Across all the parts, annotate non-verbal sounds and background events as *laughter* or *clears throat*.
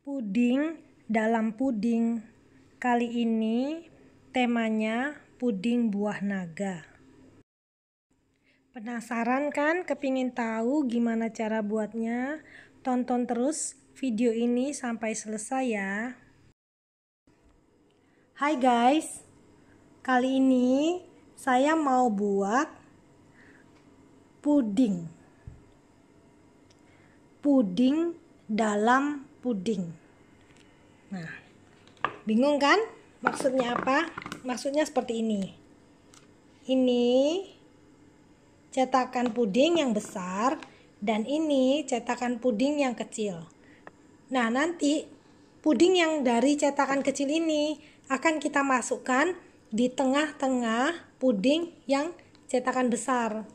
Puding dalam puding. Kali ini temanya puding buah naga. Penasaran kan? Kepingin tahu gimana cara buatnya? Tonton terus video ini sampai selesai ya. Hai guys, kali ini saya mau buat puding. Puding dalam puding. Nah, bingung kan? Maksudnya apa? Maksudnya seperti ini. Ini cetakan puding yang besar dan ini cetakan puding yang kecil. Nah, nanti puding yang dari cetakan kecil ini akan kita masukkan di tengah-tengah puding yang cetakan besar.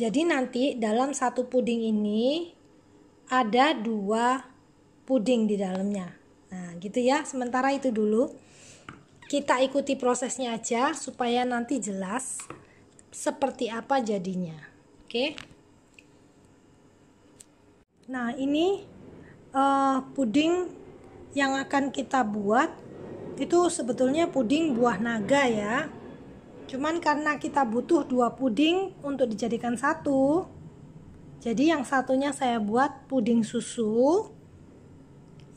Jadi nanti dalam satu puding ini ada dua puding di dalamnya. Nah, gitu ya. Sementara itu dulu. Kita ikuti prosesnya aja supaya nanti jelas seperti apa jadinya. Oke. Nah, ini uh, puding yang akan kita buat itu sebetulnya puding buah naga ya. Cuman karena kita butuh dua puding untuk dijadikan satu, jadi yang satunya saya buat puding susu,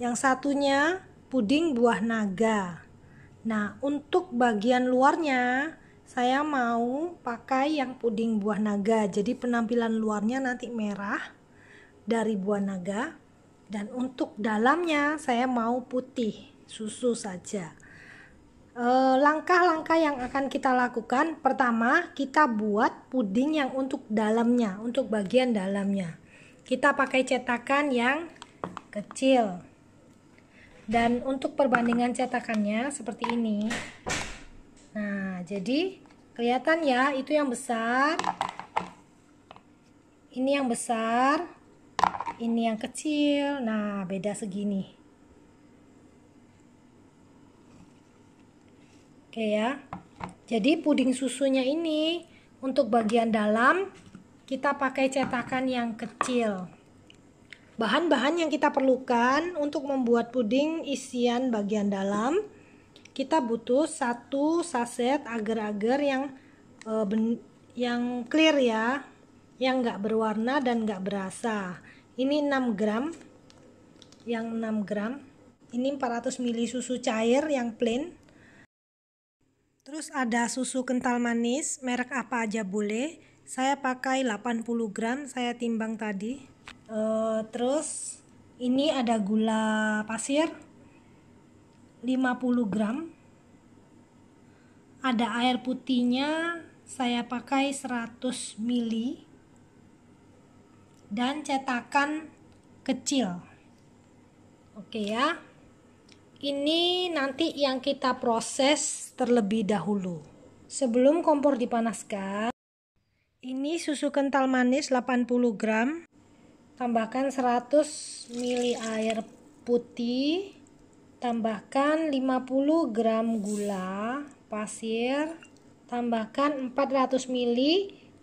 yang satunya puding buah naga. Nah, untuk bagian luarnya saya mau pakai yang puding buah naga. Jadi penampilan luarnya nanti merah dari buah naga dan untuk dalamnya saya mau putih susu saja. Eh, langkah-langkah yang akan kita lakukan pertama kita buat puding yang untuk dalamnya untuk bagian dalamnya kita pakai cetakan yang kecil dan untuk perbandingan cetakannya seperti ini. Nah jadi kelihatan ya itu yang besar. Ini yang besar. Ini yang kecil. Nah beda segini. Oke ya. Jadi puding susunya ini untuk bagian dalam kita pakai cetakan yang kecil. Bahan-bahan yang kita perlukan untuk membuat puding isian bagian dalam kita butuh satu saset agar-agar yang uh, yang clear ya, yang nggak berwarna dan nggak berasa. Ini 6 gram, yang 6 gram. Ini 400 ml susu cair yang plain Terus ada susu kental manis, merek apa aja boleh. Saya pakai 80 gram, saya timbang tadi. Uh, terus ini ada gula pasir 50 gram. Ada air putihnya, saya pakai 100 ml. Dan cetakan kecil. Oke ya ini nanti yang kita proses terlebih dahulu. Sebelum kompor dipanaskan, ini susu kental manis 80 gram, tambahkan 100 ml air putih, tambahkan 50 gram gula pasir, tambahkan 400 ml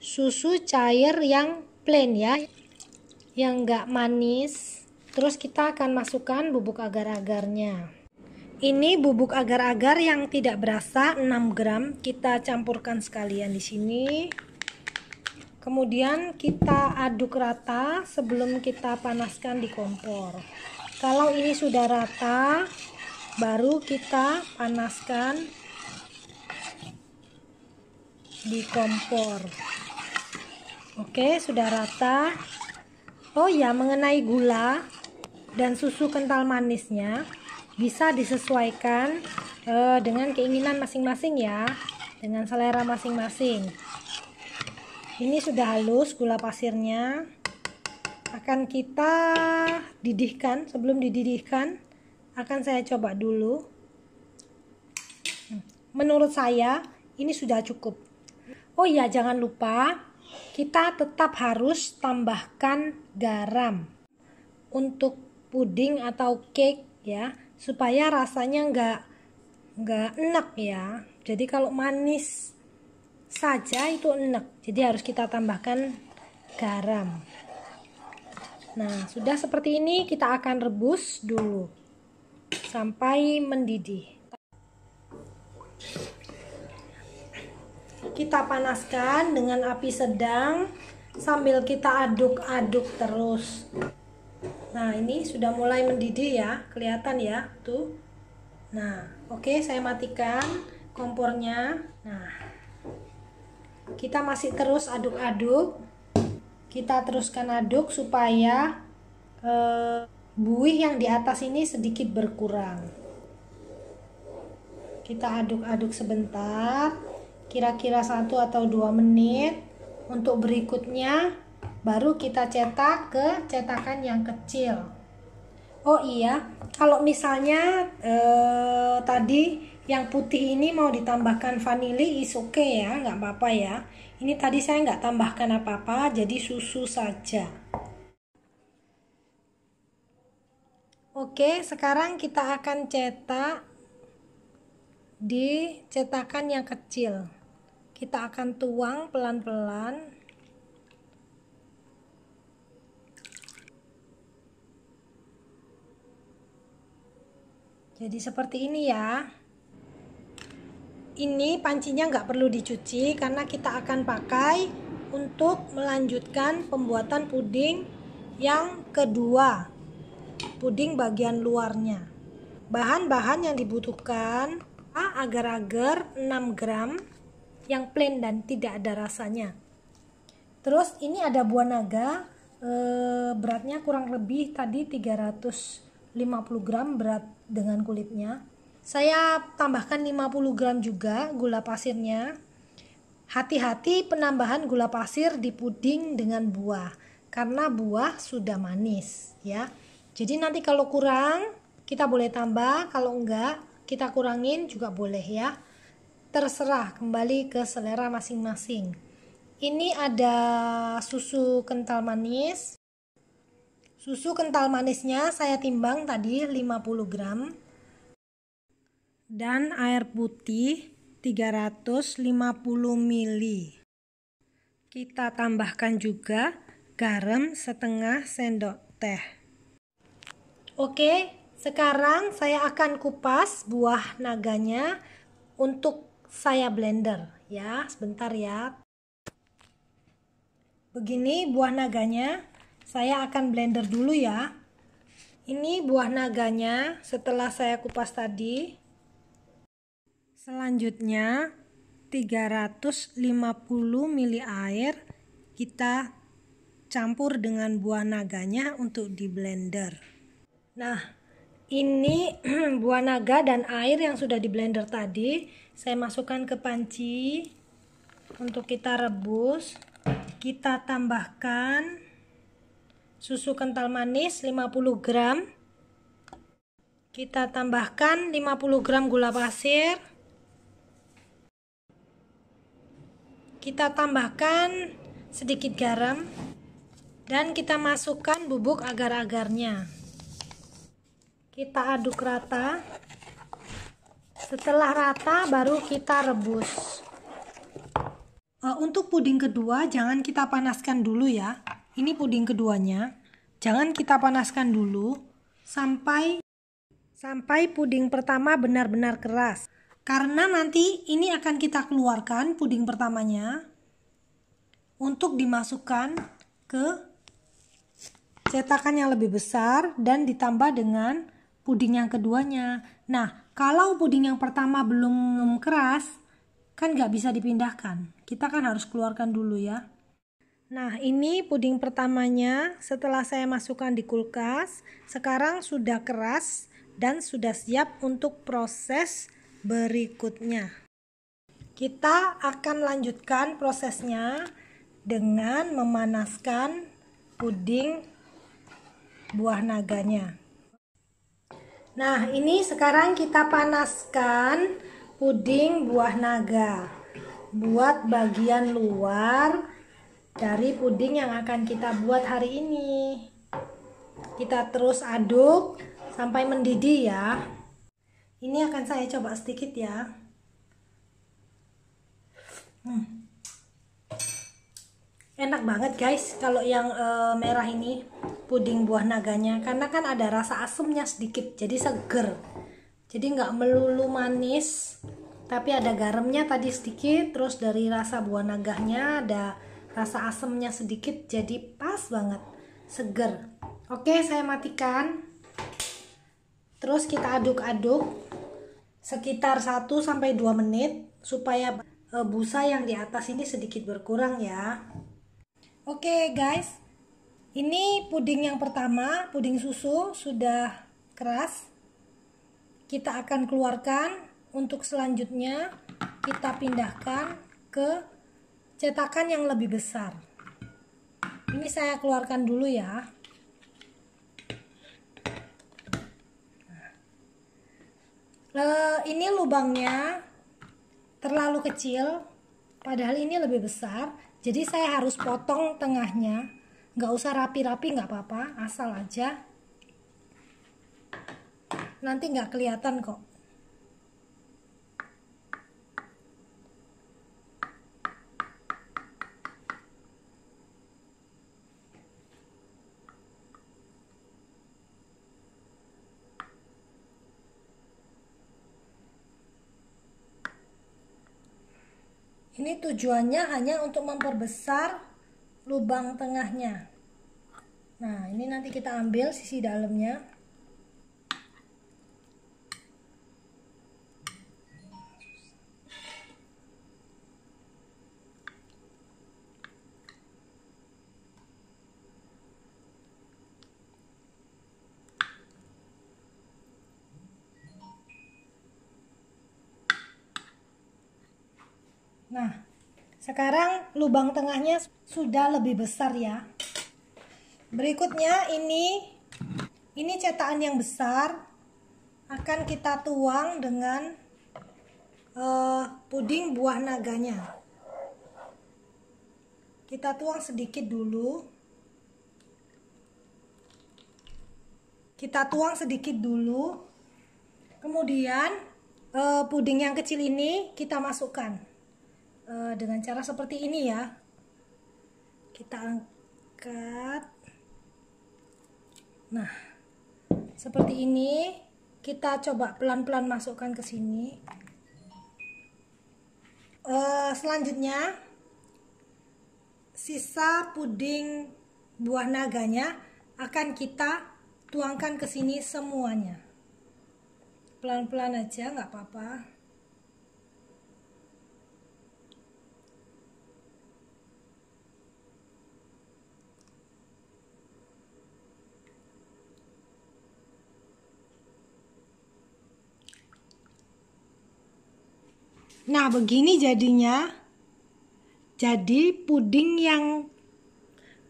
susu cair yang plain ya, yang enggak manis. Terus kita akan masukkan bubuk agar-agarnya. Ini bubuk agar-agar yang tidak berasa 6 gram kita campurkan sekalian di sini. Kemudian kita aduk rata sebelum kita panaskan di kompor. Kalau ini sudah rata, baru kita panaskan di kompor. Oke, sudah rata. Oh ya, mengenai gula dan susu kental manisnya, bisa disesuaikan uh, dengan keinginan masing-masing ya dengan selera masing-masing ini sudah halus gula pasirnya. Akan kita didihkan sebelum dididihkan akan saya coba dulu. Menurut saya ini sudah cukup. Oh iya jangan lupa kita tetap harus tambahkan garam untuk puding atau cake ya supaya rasanya nggak nggak enak ya. Jadi kalau manis saja itu enak jadi harus kita tambahkan garam nah sudah seperti ini kita akan rebus dulu sampai mendidih. Kita panaskan dengan api sedang sambil kita aduk-aduk terus. Nah, ini sudah mulai mendidih ya, kelihatan ya, tuh. Nah, oke, okay, saya matikan kompornya. Nah, kita masih terus aduk-aduk. Kita teruskan aduk supaya eh, buih yang di atas ini sedikit berkurang. Kita aduk-aduk sebentar, kira-kira satu atau dua menit. Untuk berikutnya, baru kita cetak ke cetakan yang kecil. Oh iya, kalau misalnya eh, tadi yang putih ini mau ditambahkan vanili is oke okay ya, nggak apa-apa ya. Ini tadi saya nggak tambahkan apa-apa, jadi susu saja. Oke, sekarang kita akan cetak di cetakan yang kecil. Kita akan tuang pelan-pelan. Jadi seperti ini ya. Ini pancinya nggak perlu dicuci karena kita akan pakai untuk melanjutkan pembuatan puding yang kedua puding bagian luarnya. Bahan-bahan yang dibutuhkan agar-agar 6 gram yang plain dan tidak ada rasanya. Terus ini ada buah naga e, beratnya kurang lebih tadi 350 gram berat dengan kulitnya. Saya tambahkan 50 gram juga gula pasirnya. Hati-hati penambahan gula pasir di puding dengan buah karena buah sudah manis ya. Jadi nanti kalau kurang kita boleh tambah, kalau enggak kita kurangin juga boleh ya. Terserah kembali ke selera masing-masing. Ini ada susu kental manis. Susu kental manisnya saya timbang tadi 50 gram. Dan air putih 350 ml. Kita tambahkan juga garam setengah sendok teh. Oke, sekarang saya akan kupas buah naganya untuk saya blender ya. Sebentar ya. Begini buah naganya. Saya akan blender dulu ya. Ini buah naganya setelah saya kupas tadi. Selanjutnya 350 ml air kita campur dengan buah naganya untuk di blender. Nah, ini *clears throat* buah naga dan air yang sudah di blender tadi saya masukkan ke panci untuk kita rebus. Kita tambahkan susu kental manis 50 gram. Kita tambahkan 50 gram gula pasir. Kita tambahkan sedikit garam dan kita masukkan bubuk agar-agarnya. Kita aduk rata. Setelah rata baru kita rebus. Uh, untuk puding kedua jangan kita panaskan dulu ya. Ini puding keduanya. Jangan kita panaskan dulu sampai sampai puding pertama benar-benar keras karena nanti ini akan kita keluarkan puding pertamanya untuk dimasukkan ke cetakan yang lebih besar dan ditambah dengan puding yang keduanya. Nah, kalau puding yang pertama belum keras, kan nggak bisa dipindahkan. Kita kan harus keluarkan dulu ya. Nah, ini puding pertamanya setelah saya masukkan di kulkas, sekarang sudah keras dan sudah siap untuk proses berikutnya. Kita akan lanjutkan prosesnya dengan memanaskan puding buah naganya. Nah, ini sekarang kita panaskan puding buah naga. Buat bagian luar dari puding yang akan kita buat hari ini. Kita terus aduk sampai mendidih ya. Ini akan saya coba sedikit ya. Hmm. enak banget guys kalau yang uh, merah ini puding buah naganya karena kan ada rasa asemnya sedikit jadi seger jadi nggak melulu manis tapi ada garamnya tadi sedikit terus dari rasa buah naganya ada rasa asemnya sedikit jadi pas banget seger oke saya matikan terus kita aduk-aduk sekitar 1 sampai 2 menit supaya uh, busa yang di atas ini sedikit berkurang ya Oke guys, ini puding yang pertama, puding susu sudah keras. Kita akan keluarkan. Untuk selanjutnya kita pindahkan ke cetakan yang lebih besar. Ini saya keluarkan dulu ya. Uh, ini lubangnya terlalu kecil, padahal ini lebih besar. Jadi saya harus potong tengahnya. Nggak usah rapi-rapi nggak apa-apa. Asal aja. Nanti nggak kelihatan kok ini tujuannya hanya untuk memperbesar lubang tengahnya. Nah ini nanti kita ambil sisi dalamnya Nah, sekarang lubang tengahnya sudah lebih besar ya. Berikutnya ini ini cetakan yang besar akan kita tuang dengan uh, puding buah naganya. Kita tuang sedikit dulu. Kita tuang sedikit dulu. Kemudian uh, puding yang kecil ini kita masukkan uh, dengan cara seperti ini ya. Kita angkat. Nah seperti ini. Kita coba pelan-pelan masukkan ke sini. Uh, selanjutnya sisa puding buah naganya akan kita tuangkan ke sini semuanya. Pelan-pelan aja nggak apa-apa Nah, begini jadinya. Jadi puding yang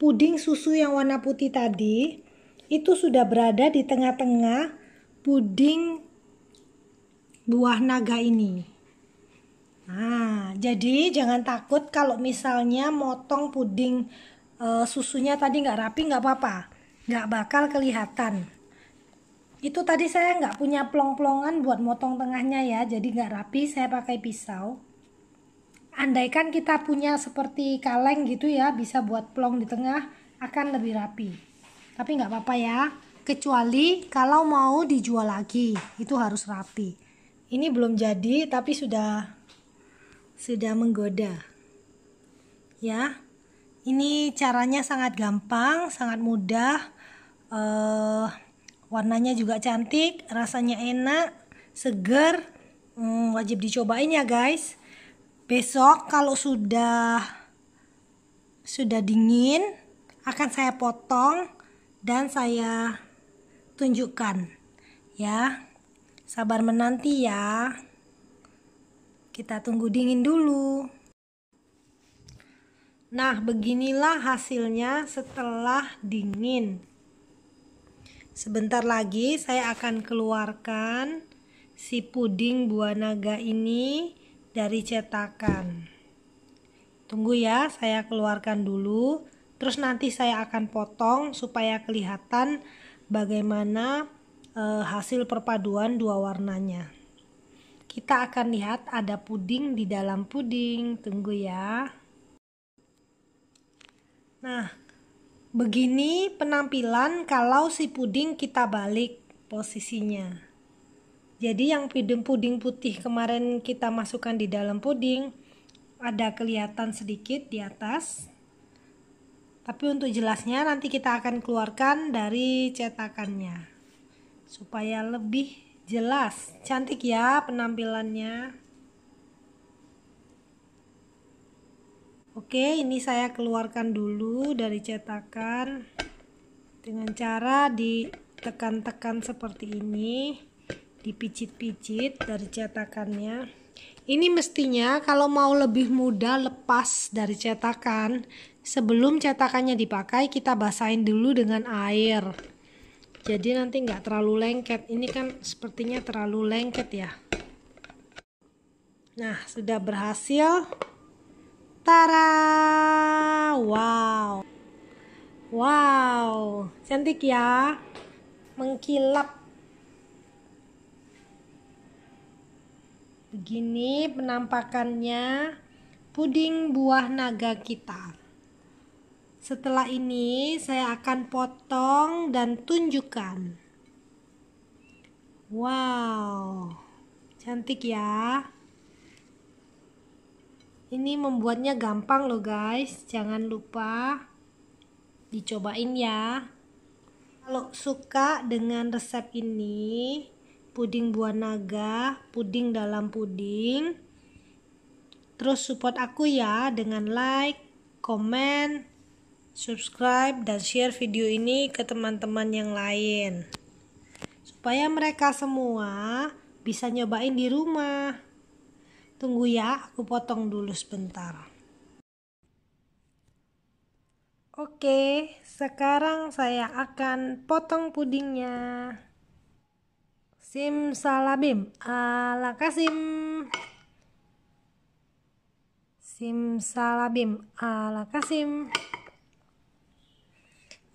puding susu yang warna putih tadi itu sudah berada di tengah-tengah puding buah naga ini. Nah, jadi jangan takut kalau misalnya motong puding e, susunya tadi nggak rapi nggak apa-apa, nggak bakal kelihatan itu tadi saya nggak punya plong-plongan buat motong tengahnya ya jadi nggak rapi saya pakai pisau. Andaikan kita punya seperti kaleng gitu ya bisa buat plong di tengah akan lebih rapi. Tapi nggak apa-apa ya kecuali kalau mau dijual lagi itu harus rapi. Ini belum jadi tapi sudah sudah menggoda. Ya ini caranya sangat gampang sangat mudah uh, warnanya juga cantik rasanya enak seger. Hmm, wajib dicobain ya guys. Besok kalau sudah sudah dingin akan saya potong dan saya tunjukkan ya. Sabar menanti ya. Kita tunggu dingin dulu. Nah beginilah hasilnya setelah dingin Sebentar lagi saya akan keluarkan si puding buah naga ini dari cetakan. Tunggu ya, saya keluarkan dulu. Terus nanti saya akan potong supaya kelihatan bagaimana e, hasil perpaduan dua warnanya. Kita akan lihat ada puding di dalam puding. Tunggu ya. Nah, begini penampilan kalau si puding kita balik posisinya. Jadi yang puding-puding putih kemarin kita masukkan di dalam puding ada kelihatan sedikit di atas. Tapi untuk jelasnya nanti kita akan keluarkan dari cetakannya. Supaya lebih jelas. Cantik ya penampilannya. Oke, ini saya keluarkan dulu dari cetakan dengan cara ditekan-tekan seperti ini dipicit-picit dari cetakannya. Ini mestinya kalau mau lebih mudah lepas dari cetakan sebelum cetakannya dipakai kita basahin dulu dengan air. Jadi nanti nggak terlalu lengket. Ini kan sepertinya terlalu lengket ya. Nah sudah berhasil Tara wow wow cantik ya mengkilap Begini penampakannya puding buah naga kita. Setelah ini saya akan potong dan tunjukkan. Wow, cantik ya. Ini membuatnya gampang loh guys. Jangan lupa dicobain ya. Kalau suka dengan resep ini, puding buah naga, puding dalam puding. Terus support aku ya dengan like, komen, subscribe, dan share video ini ke teman-teman yang lain. Supaya mereka semua bisa nyobain di rumah. Tunggu ya, aku potong dulu sebentar. Oke, sekarang saya akan potong pudingnya. Sim salabim ala kasim Sim salabim ala kasim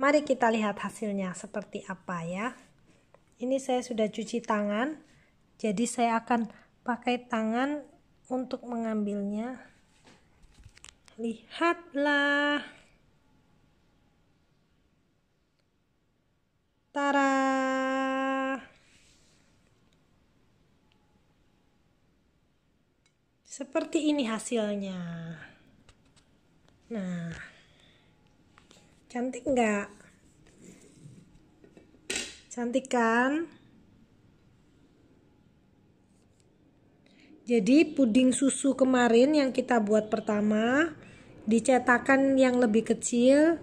Mari kita lihat hasilnya seperti apa ya Ini saya sudah cuci tangan Jadi saya akan pakai tangan untuk mengambilnya Lihatlah Tara Seperti ini hasilnya. Nah, cantik nggak? Cantik kan? Jadi puding susu kemarin yang kita buat pertama dicetakan yang lebih kecil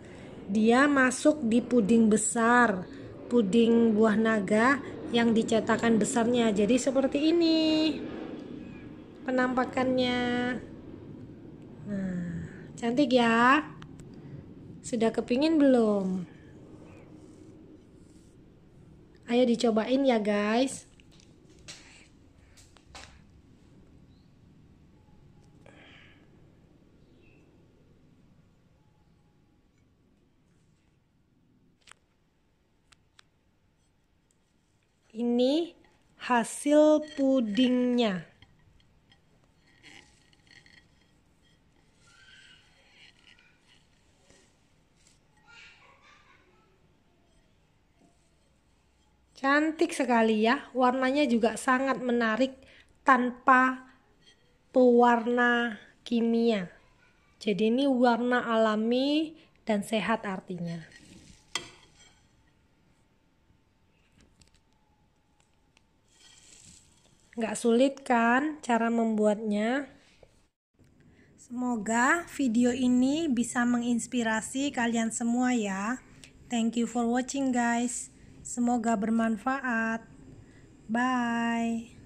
dia masuk di puding besar puding buah naga yang dicetakan besarnya. Jadi seperti ini penampakannya. Nah cantik ya? Sudah kepingin belum? Ayo dicobain ya guys ini hasil pudingnya Cantik sekali ya, warnanya juga sangat menarik tanpa pewarna kimia. Jadi ini warna alami dan sehat artinya. Nggak sulit kan cara membuatnya? Semoga video ini bisa menginspirasi kalian semua ya. Thank you for watching guys. Semoga bermanfaat. Bye.